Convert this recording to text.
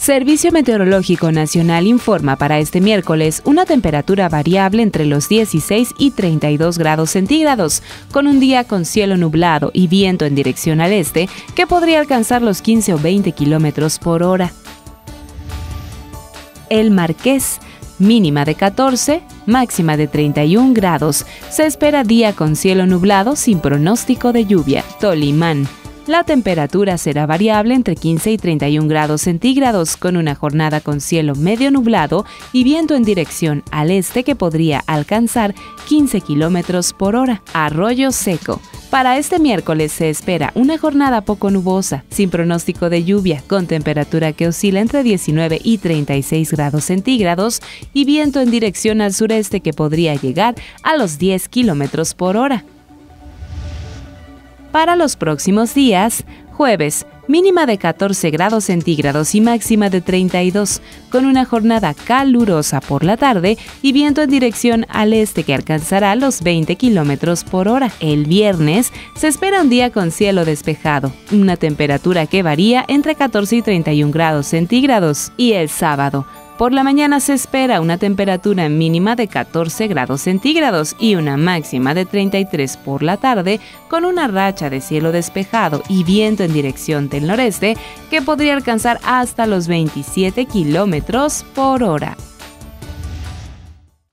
Servicio Meteorológico Nacional informa para este miércoles una temperatura variable entre los 16 y 32 grados centígrados, con un día con cielo nublado y viento en dirección al este que podría alcanzar los 15 o 20 kilómetros por hora. El Marqués, mínima de 14, máxima de 31 grados. Se espera día con cielo nublado sin pronóstico de lluvia. Tolimán la temperatura será variable entre 15 y 31 grados centígrados, con una jornada con cielo medio nublado y viento en dirección al este que podría alcanzar 15 kilómetros por hora. Arroyo seco. Para este miércoles se espera una jornada poco nubosa, sin pronóstico de lluvia, con temperatura que oscila entre 19 y 36 grados centígrados y viento en dirección al sureste que podría llegar a los 10 kilómetros por hora. Para los próximos días, jueves, mínima de 14 grados centígrados y máxima de 32, con una jornada calurosa por la tarde y viento en dirección al este que alcanzará los 20 kilómetros por hora. El viernes se espera un día con cielo despejado, una temperatura que varía entre 14 y 31 grados centígrados. Y el sábado, por la mañana se espera una temperatura mínima de 14 grados centígrados y una máxima de 33 por la tarde, con una racha de cielo despejado y viento en dirección del noreste que podría alcanzar hasta los 27 kilómetros por hora.